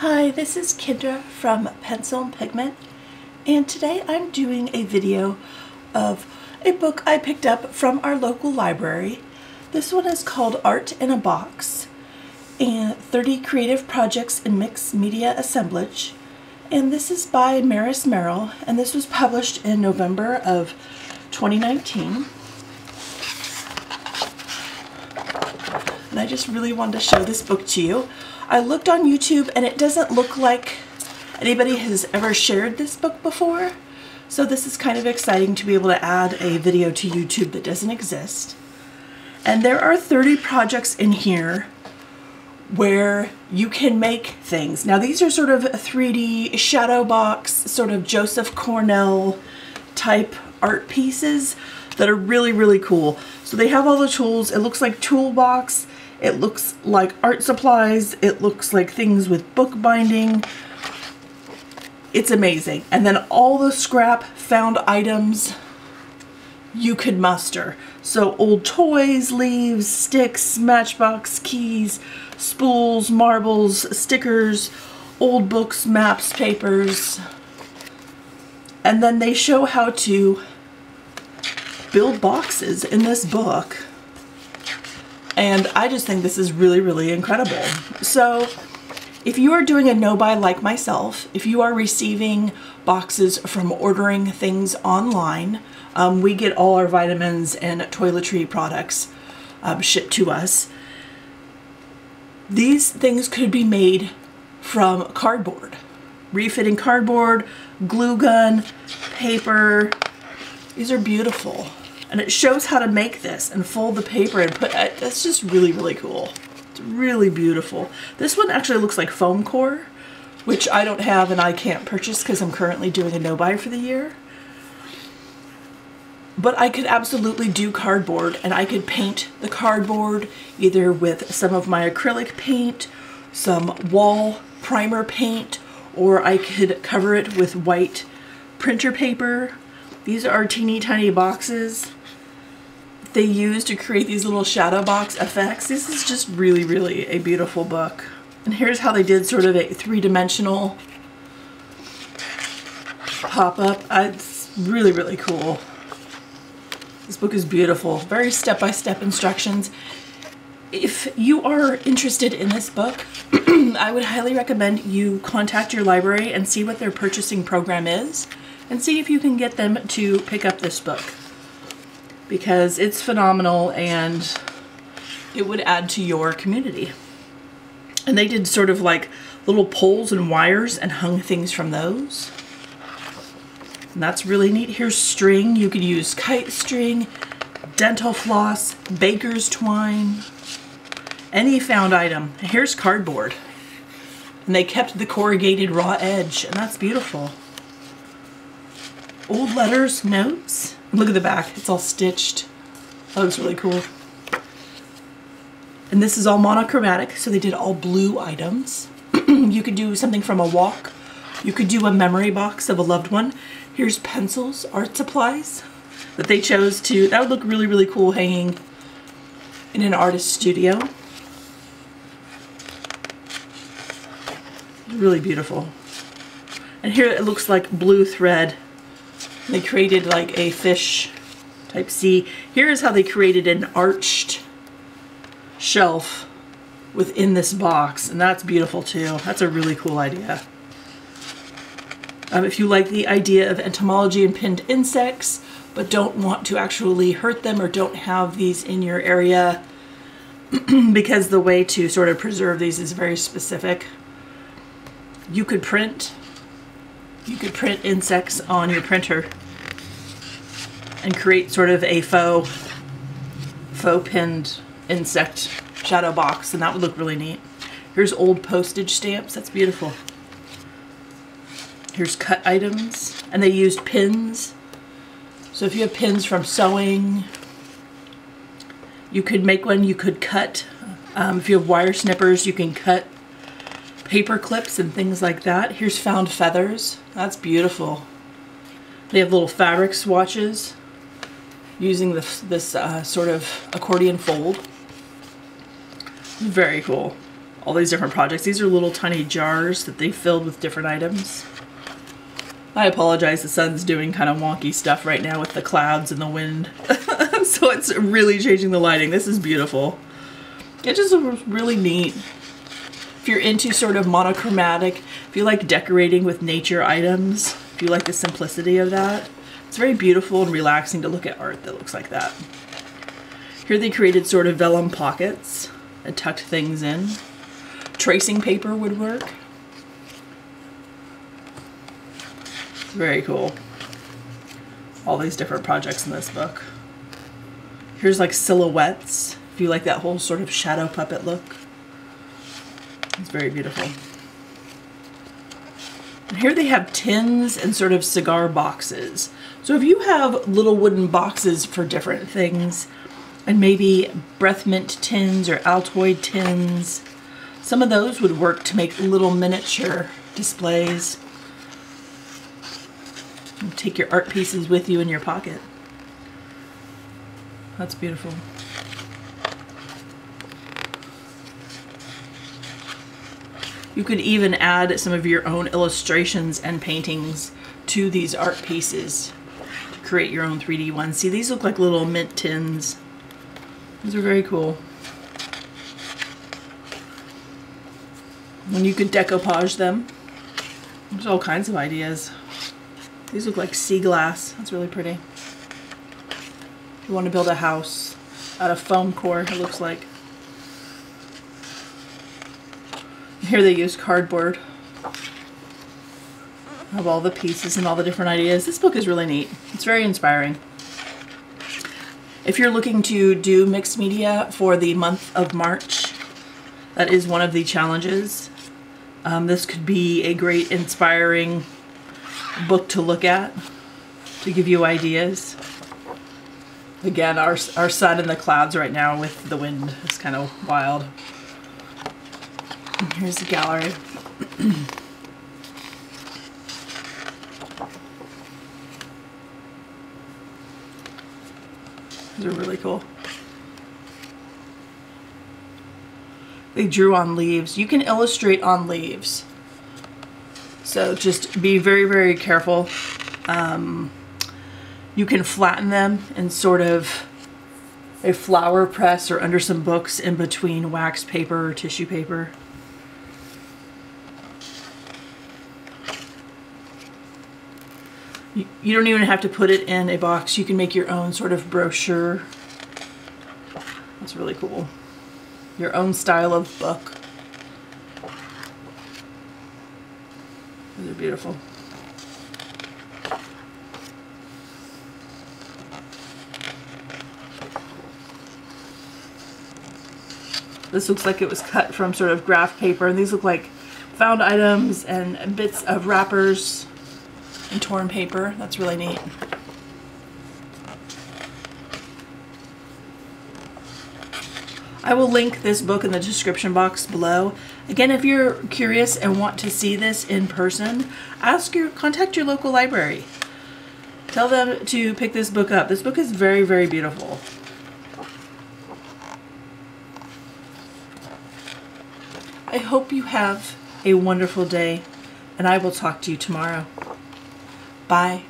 Hi, this is Kindra from Pencil and Pigment and today I'm doing a video of a book I picked up from our local library. This one is called Art in a Box and 30 Creative Projects in Mixed Media Assemblage and this is by Maris Merrill and this was published in November of 2019. And I just really wanted to show this book to you. I looked on YouTube and it doesn't look like anybody has ever shared this book before. So this is kind of exciting to be able to add a video to YouTube that doesn't exist. And there are 30 projects in here where you can make things. Now these are sort of 3D shadow box, sort of Joseph Cornell type art pieces that are really, really cool. So they have all the tools. It looks like toolbox. It looks like art supplies. It looks like things with bookbinding. It's amazing. And then all the scrap found items you could muster. So old toys, leaves, sticks, matchbox, keys, spools, marbles, stickers, old books, maps, papers. And then they show how to build boxes in this book. And I just think this is really, really incredible. So if you are doing a no-buy like myself, if you are receiving boxes from ordering things online, um, we get all our vitamins and toiletry products um, shipped to us. These things could be made from cardboard. Refitting cardboard, glue gun, paper. These are beautiful. And it shows how to make this and fold the paper and put, uh, that's just really, really cool. It's really beautiful. This one actually looks like foam core, which I don't have and I can't purchase because I'm currently doing a no-buy for the year. But I could absolutely do cardboard and I could paint the cardboard either with some of my acrylic paint, some wall primer paint, or I could cover it with white printer paper. These are teeny tiny boxes they use to create these little shadow box effects. This is just really, really a beautiful book. And here's how they did sort of a three-dimensional pop-up. Uh, it's really, really cool. This book is beautiful. Very step-by-step -step instructions. If you are interested in this book, I would highly recommend you contact your library and see what their purchasing program is and see if you can get them to pick up this book because it's phenomenal and it would add to your community. And they did sort of like little poles and wires and hung things from those. And that's really neat. Here's string. You could use kite string, dental floss, baker's twine, any found item. Here's cardboard. And they kept the corrugated raw edge, and that's beautiful. Old letters, notes, Look at the back. It's all stitched. That looks really cool. And this is all monochromatic, so they did all blue items. you could do something from a walk. You could do a memory box of a loved one. Here's pencils, art supplies that they chose to, that would look really, really cool hanging in an artist studio. Really beautiful. And here it looks like blue thread they created like a fish type C. Here is how they created an arched shelf within this box, and that's beautiful too. That's a really cool idea. Um, if you like the idea of entomology and pinned insects, but don't want to actually hurt them or don't have these in your area, because the way to sort of preserve these is very specific, you could print you could print insects on your printer and create sort of a faux faux pinned insect shadow box and that would look really neat. Here's old postage stamps. That's beautiful. Here's cut items and they used pins. So if you have pins from sewing, you could make one, you could cut. Um, if you have wire snippers, you can cut paper clips and things like that. Here's found feathers. That's beautiful. They have little fabric swatches using this, this uh, sort of accordion fold. Very cool. all these different projects. These are little tiny jars that they filled with different items. I apologize, the sun's doing kind of wonky stuff right now with the clouds and the wind. so it's really changing the lighting. This is beautiful. It just looks really neat. You're into sort of monochromatic, if you like decorating with nature items, if you like the simplicity of that, it's very beautiful and relaxing to look at art that looks like that. Here they created sort of vellum pockets and tucked things in. Tracing paper would work. Very cool. All these different projects in this book. Here's like silhouettes, if you like that whole sort of shadow puppet look. Very beautiful. And here they have tins and sort of cigar boxes. So if you have little wooden boxes for different things, and maybe breath mint tins or Altoid tins, some of those would work to make little miniature displays. Take your art pieces with you in your pocket. That's beautiful. You could even add some of your own illustrations and paintings to these art pieces to create your own 3D ones. See, these look like little mint tins. These are very cool. And you could decoupage them. There's all kinds of ideas. These look like sea glass. That's really pretty. You want to build a house out of foam core, it looks like. Here they use cardboard of all the pieces and all the different ideas. This book is really neat. It's very inspiring. If you're looking to do mixed media for the month of March, that is one of the challenges. Um, this could be a great inspiring book to look at to give you ideas. Again, our, our sun in the clouds right now with the wind is kind of wild. And here's the gallery. These are really cool. They drew on leaves. You can illustrate on leaves. So just be very, very careful. Um, you can flatten them in sort of a flower press or under some books in between wax paper or tissue paper. You, don't even have to put it in a box. You can make your own sort of brochure. That's really cool. Your own style of book. These are beautiful. This looks like it was cut from sort of graph paper, and these look like found items and bits of wrappers and torn paper. That's really neat. I will link this book in the description box below. Again, if you're curious and want to see this in person, ask your contact your local library. Tell them to pick this book up. This book is very, very beautiful. I hope you have a wonderful day, and I will talk to you tomorrow. Bye.